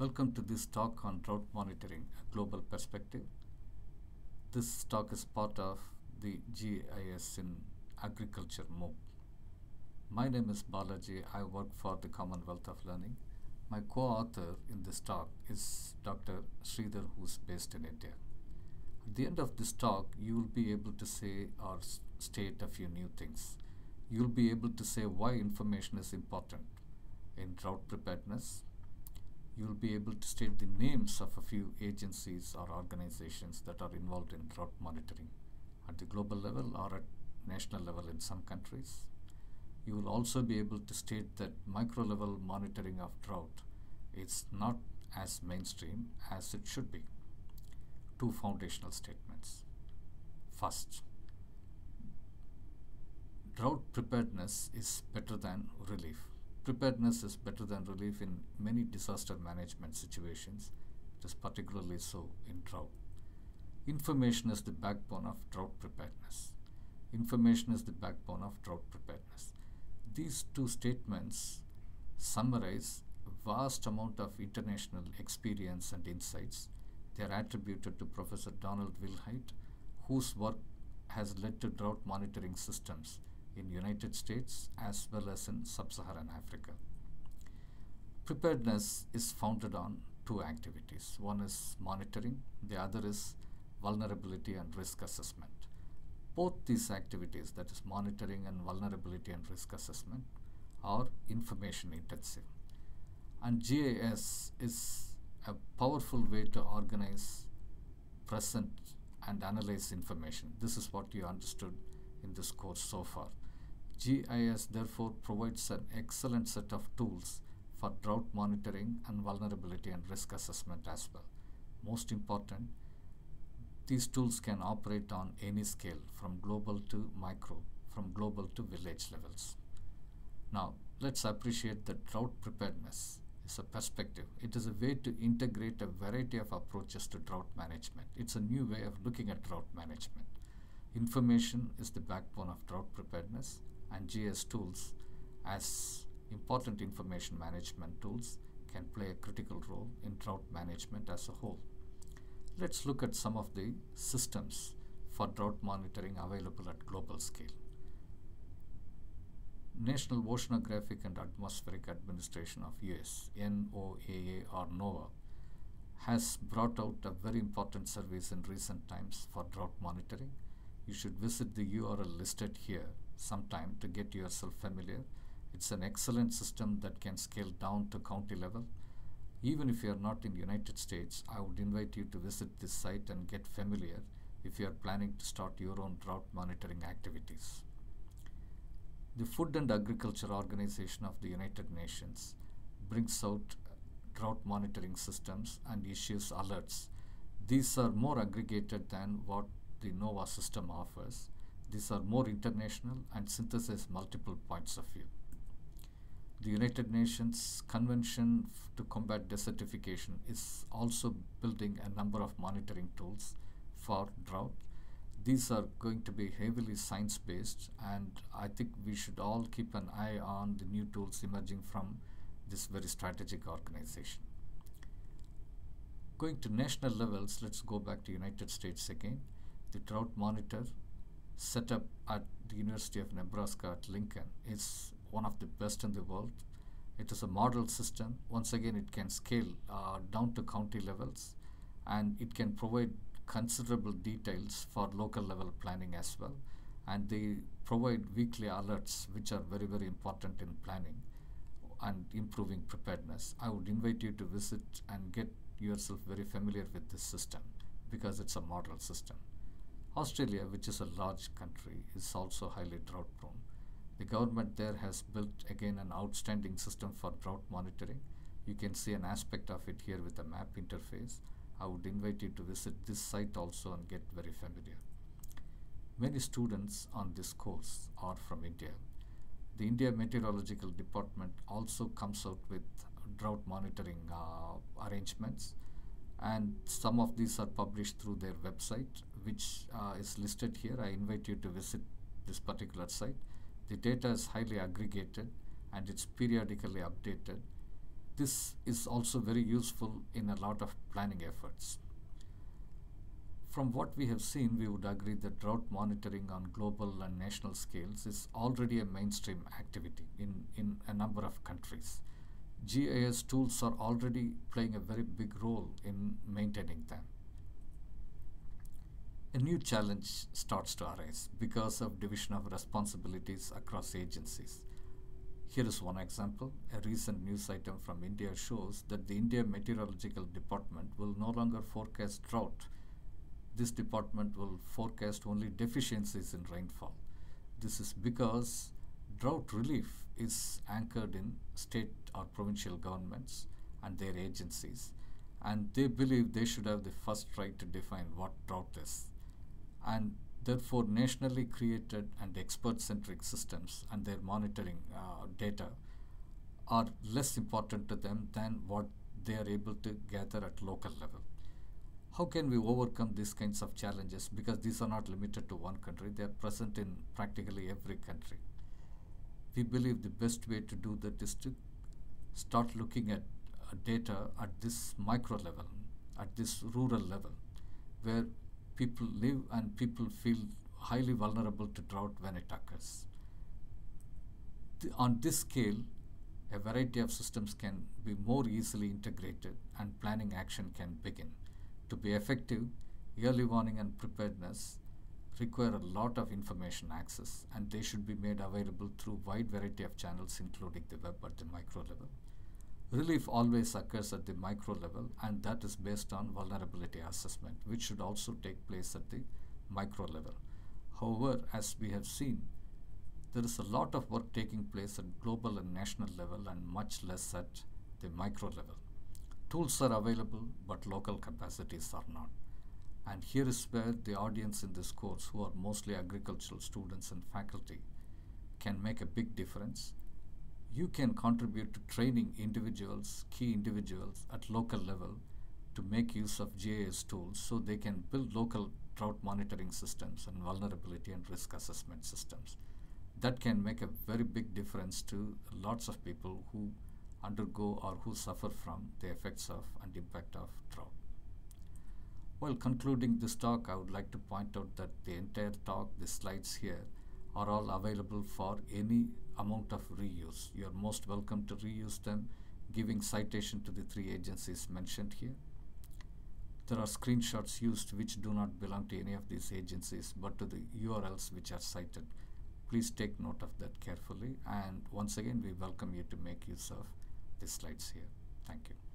Welcome to this talk on drought monitoring, a global perspective. This talk is part of the GIS in Agriculture MOOC. My name is Balaji. I work for the Commonwealth of Learning. My co-author in this talk is Dr. Sridhar, who's based in India. At the end of this talk, you will be able to say or state a few new things. You'll be able to say why information is important in drought preparedness. You'll be able to state the names of a few agencies or organizations that are involved in drought monitoring at the global level or at national level in some countries. You will also be able to state that micro level monitoring of drought is not as mainstream as it should be. Two foundational statements. First, drought preparedness is better than relief. Preparedness is better than relief in many disaster management situations. It is particularly so in drought. Information is the backbone of drought preparedness. Information is the backbone of drought preparedness. These two statements summarize a vast amount of international experience and insights. They are attributed to Professor Donald Wilhite, whose work has led to drought monitoring systems in United States as well as in sub-Saharan Africa. Preparedness is founded on two activities. One is monitoring, the other is vulnerability and risk assessment. Both these activities, that is monitoring and vulnerability and risk assessment, are information intensive. And GIS is a powerful way to organize, present, and analyze information. This is what you understood in this course so far. GIS therefore provides an excellent set of tools for drought monitoring and vulnerability and risk assessment as well. Most important, these tools can operate on any scale from global to micro, from global to village levels. Now, let's appreciate that drought preparedness is a perspective. It is a way to integrate a variety of approaches to drought management. It's a new way of looking at drought management. Information is the backbone of drought preparedness, and GIS tools, as important information management tools, can play a critical role in drought management as a whole. Let's look at some of the systems for drought monitoring available at global scale. National Oceanographic and Atmospheric Administration of US, NOAA or NOAA, has brought out a very important service in recent times for drought monitoring. You should visit the URL listed here sometime to get yourself familiar. It's an excellent system that can scale down to county level. Even if you are not in the United States, I would invite you to visit this site and get familiar if you are planning to start your own drought monitoring activities. The Food and Agriculture Organization of the United Nations brings out drought monitoring systems and issues alerts. These are more aggregated than what the NOAA system offers. These are more international and synthesize multiple points of view. The United Nations Convention to Combat Desertification is also building a number of monitoring tools for drought. These are going to be heavily science based, and I think we should all keep an eye on the new tools emerging from this very strategic organization. Going to national levels, let's go back to United States again. The drought monitor set up at the University of Nebraska at Lincoln is one of the best in the world. It is a model system. Once again, it can scale uh, down to county levels and it can provide considerable details for local level planning as well. And they provide weekly alerts, which are very, very important in planning and improving preparedness. I would invite you to visit and get yourself very familiar with this system because it's a model system. Australia, which is a large country, is also highly drought prone. The government there has built again an outstanding system for drought monitoring. You can see an aspect of it here with the map interface. I would invite you to visit this site also and get very familiar. Many students on this course are from India. The India Meteorological Department also comes out with drought monitoring uh, arrangements and some of these are published through their website which uh, is listed here. I invite you to visit this particular site. The data is highly aggregated and it's periodically updated this is also very useful in a lot of planning efforts. From what we have seen, we would agree that drought monitoring on global and national scales is already a mainstream activity in, in a number of countries. GIS tools are already playing a very big role in maintaining them. A new challenge starts to arise because of division of responsibilities across agencies. Here is one example. A recent news item from India shows that the India Meteorological Department will no longer forecast drought. This department will forecast only deficiencies in rainfall. This is because drought relief is anchored in state or provincial governments and their agencies and they believe they should have the first right to define what drought is and therefore nationally created and expert-centric systems and their monitoring uh, data are less important to them than what they are able to gather at local level. How can we overcome these kinds of challenges because these are not limited to one country, they are present in practically every country. We believe the best way to do that is to start looking at uh, data at this micro level, at this rural level, where people live and people feel highly vulnerable to drought when it occurs. On this scale, a variety of systems can be more easily integrated and planning action can begin. To be effective, early warning and preparedness require a lot of information access and they should be made available through wide variety of channels including the web at the micro level. Relief always occurs at the micro level and that is based on vulnerability assessment which should also take place at the micro level. However, as we have seen, there is a lot of work taking place at global and national level and much less at the micro level. Tools are available but local capacities are not. And here is where the audience in this course who are mostly agricultural students and faculty can make a big difference you can contribute to training individuals, key individuals at local level to make use of GIS tools so they can build local drought monitoring systems and vulnerability and risk assessment systems. That can make a very big difference to lots of people who undergo or who suffer from the effects of and impact of drought. While concluding this talk, I would like to point out that the entire talk, the slides here, are all available for any amount of reuse. You are most welcome to reuse them, giving citation to the three agencies mentioned here. There are screenshots used which do not belong to any of these agencies but to the URLs which are cited. Please take note of that carefully and once again we welcome you to make use of the slides here. Thank you.